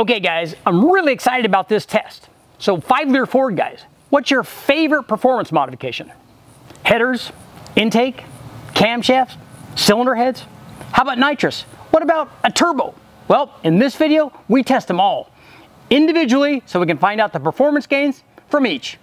Okay guys, I'm really excited about this test. So 5 liter Ford guys, what's your favorite performance modification? Headers, intake, camshafts, cylinder heads? How about nitrous? What about a turbo? Well, in this video, we test them all individually so we can find out the performance gains from each.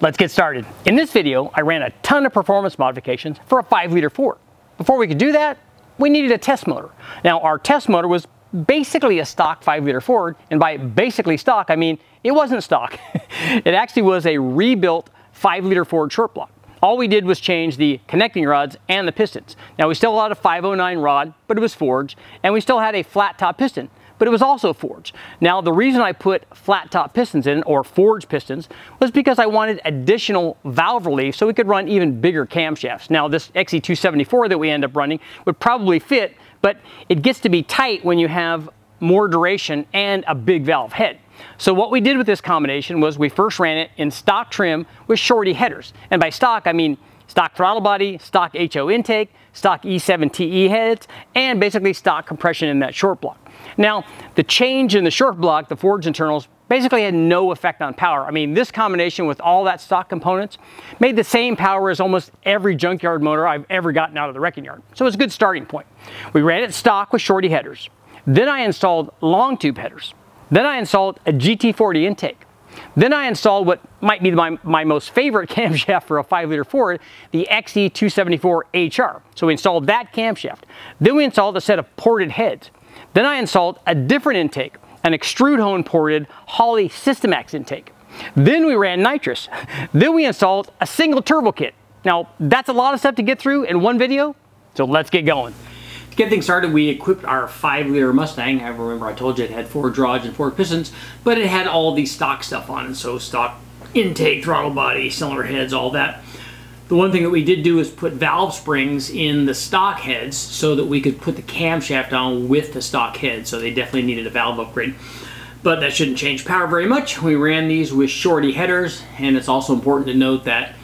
Let's get started. In this video, I ran a ton of performance modifications for a 5 liter Ford. Before we could do that, we needed a test motor. Now our test motor was basically a stock 5 liter Ford, and by basically stock, I mean it wasn't stock. it actually was a rebuilt 5 liter Ford short block. All we did was change the connecting rods and the pistons. Now we still had a 509 rod, but it was forged, and we still had a flat top piston, but it was also forged. Now the reason I put flat top pistons in, or forged pistons, was because I wanted additional valve relief so we could run even bigger camshafts. Now this XE274 that we end up running would probably fit but it gets to be tight when you have more duration and a big valve head. So what we did with this combination was we first ran it in stock trim with shorty headers. And by stock, I mean stock throttle body, stock HO intake, stock E7TE heads, and basically stock compression in that short block. Now, the change in the short block, the forged internals, basically had no effect on power. I mean, this combination with all that stock components made the same power as almost every junkyard motor I've ever gotten out of the wrecking yard. So it was a good starting point. We ran it stock with shorty headers. Then I installed long tube headers. Then I installed a GT40 intake. Then I installed what might be my, my most favorite camshaft for a 5 liter Ford, the XE274HR. So we installed that camshaft. Then we installed a set of ported heads. Then I installed a different intake an extrude hone ported Holley Systemax intake. Then we ran nitrous. Then we installed a single turbo kit. Now, that's a lot of stuff to get through in one video, so let's get going. To get things started, we equipped our 5 liter Mustang. I remember I told you it had four drawage and four pistons, but it had all the stock stuff on it, so stock intake, throttle body, cylinder heads, all that. The one thing that we did do is put valve springs in the stock heads so that we could put the camshaft on with the stock head. So they definitely needed a valve upgrade. But that shouldn't change power very much. We ran these with shorty headers and it's also important to note that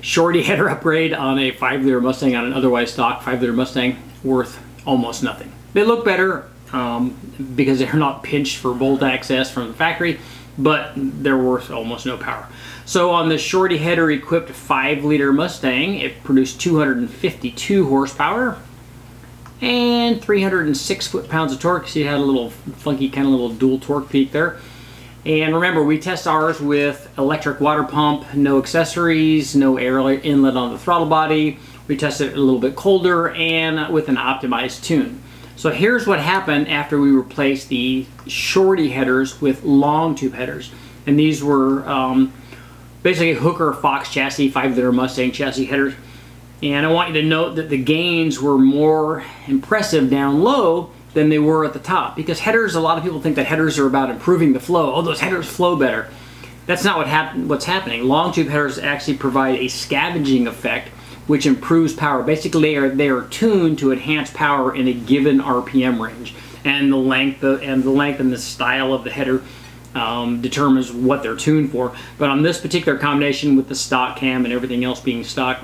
shorty header upgrade on a 5 liter Mustang on an otherwise stock 5 liter Mustang worth almost nothing. They look better um, because they're not pinched for bolt access from the factory, but they're worth almost no power. So on the shorty header equipped 5 liter Mustang, it produced 252 horsepower and 306 foot-pounds of torque. So you had a little funky kind of little dual torque peak there. And remember, we test ours with electric water pump, no accessories, no air inlet on the throttle body. We tested it a little bit colder and with an optimized tune. So here's what happened after we replaced the shorty headers with long tube headers. And these were um, basically Hooker Fox chassis, 5 liter Mustang chassis headers. And I want you to note that the gains were more impressive down low than they were at the top. Because headers, a lot of people think that headers are about improving the flow. Oh, those headers flow better. That's not what hap what's happening. Long tube headers actually provide a scavenging effect which improves power. Basically, they are, they are tuned to enhance power in a given RPM range. And the length of, and the length and the style of the header um, determines what they're tuned for. But on this particular combination with the stock cam and everything else being stock,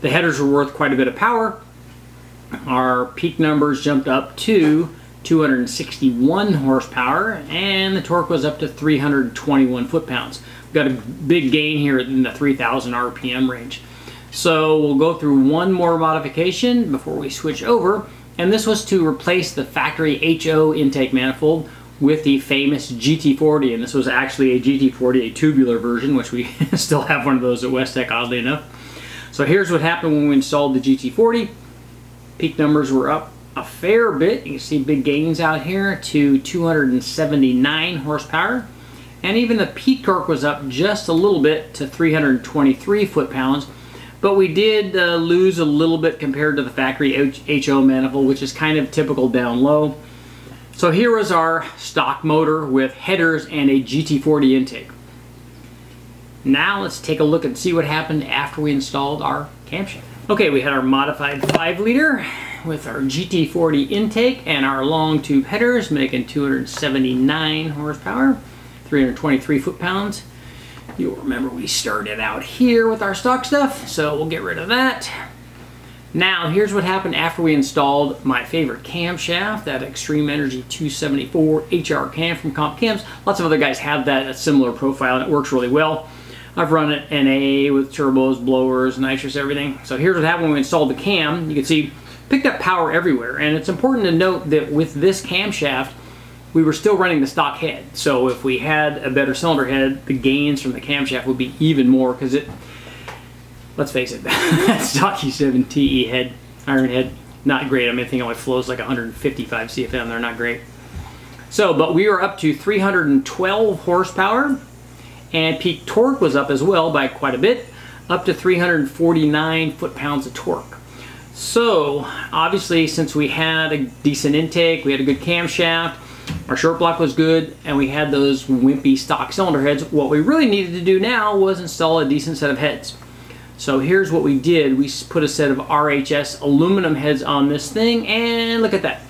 the headers were worth quite a bit of power. Our peak numbers jumped up to 261 horsepower and the torque was up to 321 foot-pounds. We've got a big gain here in the 3000 RPM range. So we'll go through one more modification before we switch over and this was to replace the factory HO intake manifold with the famous GT40, and this was actually a GT40, a tubular version, which we still have one of those at Westech, oddly enough. So here's what happened when we installed the GT40. Peak numbers were up a fair bit. You can see big gains out here to 279 horsepower. And even the peak torque was up just a little bit to 323 foot-pounds. But we did uh, lose a little bit compared to the factory HO manifold, which is kind of typical down low. So here was our stock motor with headers and a GT40 intake. Now let's take a look and see what happened after we installed our camshaft. Okay, we had our modified 5 liter with our GT40 intake and our long tube headers making 279 horsepower, 323 foot-pounds. You'll remember we started out here with our stock stuff, so we'll get rid of that. Now, here's what happened after we installed my favorite camshaft, that Xtreme Energy 274 HR cam from Comp Cams. Lots of other guys have that, a similar profile, and it works really well. I've run it NA with turbos, blowers, nitrous, everything. So here's what happened when we installed the cam. You can see picked up power everywhere. And it's important to note that with this camshaft, we were still running the stock head. So if we had a better cylinder head, the gains from the camshaft would be even more because it, let's face it, that stock E7 TE head, iron head, not great. I mean, I think it only flows like 155 CFM. They're not great. So, but we were up to 312 horsepower and peak torque was up as well by quite a bit, up to 349 foot-pounds of torque. So, obviously, since we had a decent intake, we had a good camshaft, our short block was good, and we had those wimpy stock cylinder heads. What we really needed to do now was install a decent set of heads. So here's what we did. We put a set of RHS aluminum heads on this thing, and look at that.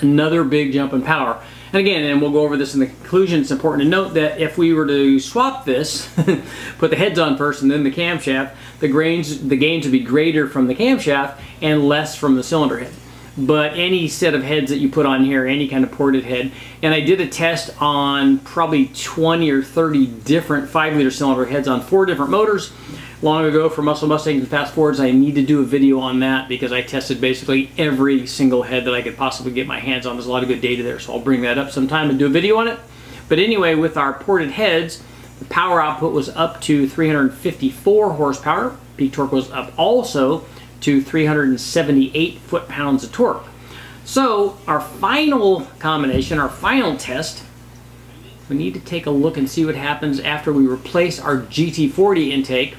Another big jump in power. And again, and we'll go over this in the conclusion, it's important to note that if we were to swap this, put the heads on first and then the camshaft, the gains, the gains would be greater from the camshaft and less from the cylinder head but any set of heads that you put on here, any kind of ported head. And I did a test on probably 20 or 30 different 5 liter cylinder heads on four different motors long ago for Muscle Mustangs and Fast Fords. I need to do a video on that because I tested basically every single head that I could possibly get my hands on. There's a lot of good data there, so I'll bring that up sometime and do a video on it. But anyway, with our ported heads, the power output was up to 354 horsepower. Peak torque was up also to 378 foot-pounds of torque. So our final combination, our final test, we need to take a look and see what happens after we replace our GT40 intake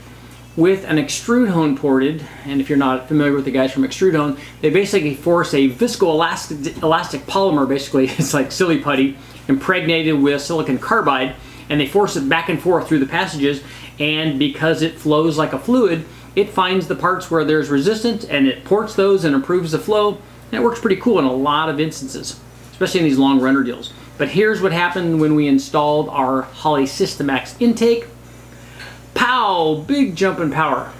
with an extrude hone ported, and if you're not familiar with the guys from extrude hone, they basically force a viscoelastic elastic polymer, basically it's like silly putty, impregnated with silicon carbide, and they force it back and forth through the passages, and because it flows like a fluid, it finds the parts where there's resistance and it ports those and improves the flow. And it works pretty cool in a lot of instances, especially in these long runner deals. But here's what happened when we installed our Holley Systemax intake. Pow! Big jump in power.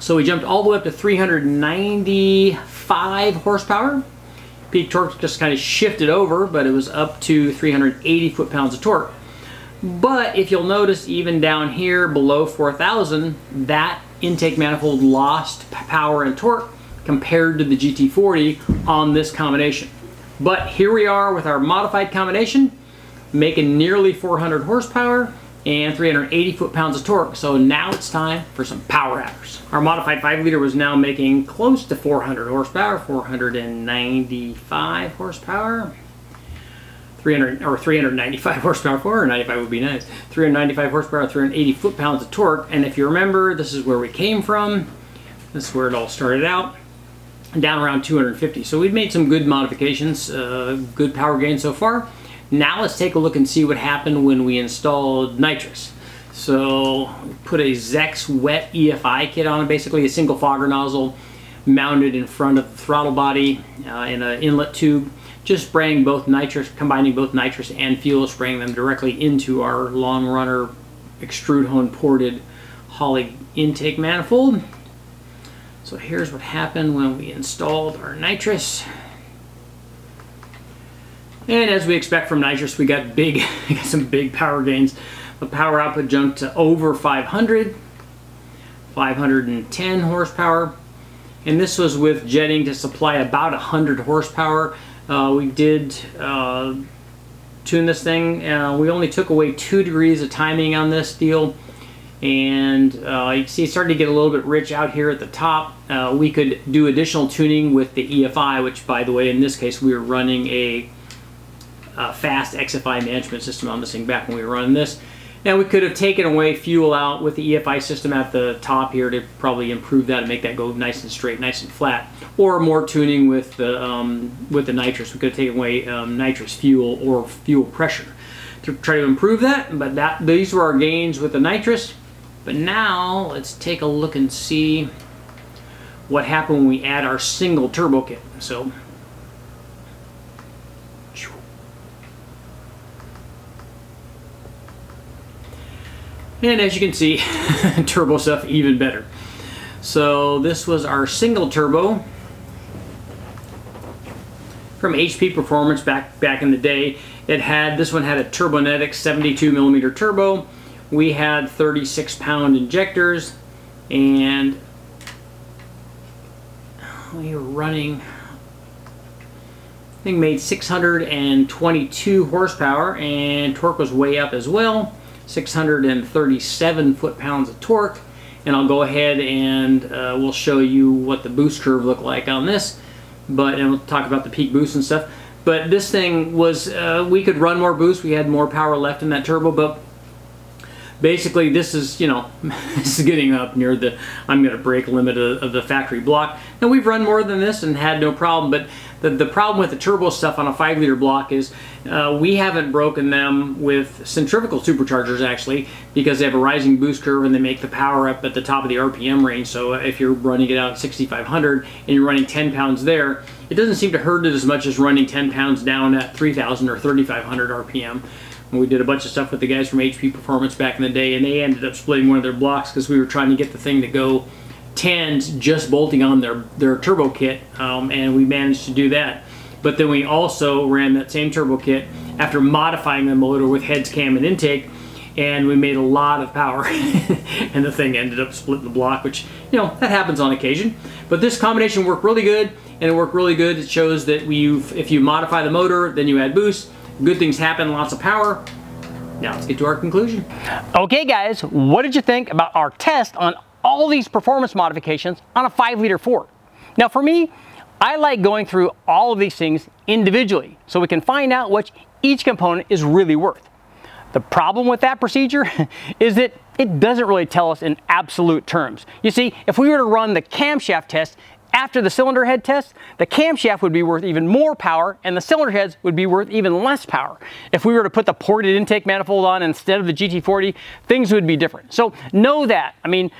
So we jumped all the way up to 395 horsepower. Peak torque just kind of shifted over, but it was up to 380 foot-pounds of torque. But if you'll notice, even down here below 4,000, that intake manifold lost power and torque compared to the GT40 on this combination. But here we are with our modified combination, making nearly 400 horsepower and 380 foot-pounds of torque. So now it's time for some power adders. Our modified 5 liter was now making close to 400 horsepower, 495 horsepower. 300 or 395 horsepower, 495 would be nice. 395 horsepower, 380 foot-pounds of torque. And if you remember, this is where we came from. This is where it all started out. Down around 250. So we've made some good modifications, uh, good power gain so far. Now let's take a look and see what happened when we installed nitrous. So put a Zex wet EFI kit on it, basically a single fogger nozzle mounted in front of the throttle body uh, in an inlet tube just spraying both nitrous, combining both nitrous and fuel, spraying them directly into our long runner extrude hone ported Holley intake manifold. So here's what happened when we installed our nitrous. And as we expect from nitrous, we got big, some big power gains. The power output jumped to over 500, 510 horsepower. And this was with jetting to supply about 100 horsepower. Uh, we did uh, tune this thing. Uh, we only took away two degrees of timing on this deal. And uh, you can see it started to get a little bit rich out here at the top. Uh, we could do additional tuning with the EFI, which by the way, in this case, we were running a, a fast XFI management system on this thing back when we were running this. And we could have taken away fuel out with the EFI system at the top here to probably improve that and make that go nice and straight, nice and flat. Or more tuning with the, um, with the nitrous. We could have taken away um, nitrous fuel or fuel pressure to try to improve that. But that these were our gains with the nitrous. But now let's take a look and see what happened when we add our single turbo kit. So And as you can see, turbo stuff even better. So this was our single turbo from HP Performance back back in the day. It had this one had a Turbonetic 72 millimeter turbo. We had 36 pound injectors and we were running thing made 622 horsepower and torque was way up as well 637 foot-pounds of torque and I'll go ahead and uh, we'll show you what the boost curve looked like on this but and we'll talk about the peak boost and stuff. But this thing was uh, we could run more boost we had more power left in that turbo but basically this is you know this is getting up near the I'm gonna break limit of, of, the factory block. Now we've run more than this and had no problem but the, the problem with the turbo stuff on a 5 liter block is uh, we haven't broken them with centrifugal superchargers actually because they have a rising boost curve and they make the power up at the top of the RPM range. So if you're running it out at 6500 and you're running 10 pounds there it doesn't seem to hurt it as much as running 10 pounds down at 3000 or 3500 RPM we did a bunch of stuff with the guys from HP Performance back in the day, and they ended up splitting one of their blocks because we were trying to get the thing to go tens just bolting on their, their turbo kit, um, and we managed to do that. But then we also ran that same turbo kit after modifying the motor with heads, cam, and intake, and we made a lot of power, and the thing ended up splitting the block, which, you know, that happens on occasion. But this combination worked really good, and it worked really good. It shows that we, if you modify the motor, then you add boost, good things happen, lots of power. Now let's get to our conclusion. Okay guys, what did you think about our test on all these performance modifications on a 5 liter Ford? Now for me, I like going through all of these things individually so we can find out what each component is really worth. The problem with that procedure is that it doesn't really tell us in absolute terms. You see, if we were to run the camshaft test, after the cylinder head test, the camshaft would be worth even more power and the cylinder heads would be worth even less power. If we were to put the ported intake manifold on instead of the GT40, things would be different. So know that. I mean,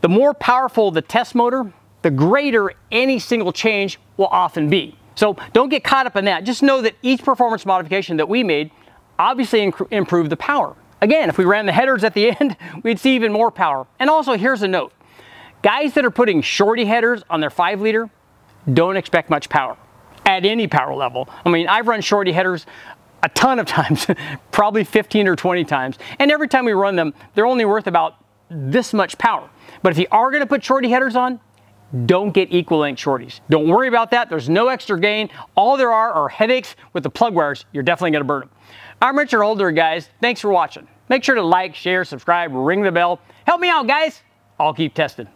the more powerful the test motor, the greater any single change will often be. So don't get caught up in that. Just know that each performance modification that we made obviously improved the power. Again, if we ran the headers at the end, we'd see even more power. And also, here's a note. Guys that are putting shorty headers on their 5 liter don't expect much power at any power level. I mean, I've run shorty headers a ton of times, probably 15 or 20 times. And every time we run them, they're only worth about this much power. But if you are gonna put shorty headers on, don't get equal length shorties. Don't worry about that. There's no extra gain. All there are are headaches with the plug wires. You're definitely gonna burn them. I'm Richard Holdener, guys. Thanks for watching. Make sure to like, share, subscribe, ring the bell. Help me out, guys. I'll keep testing.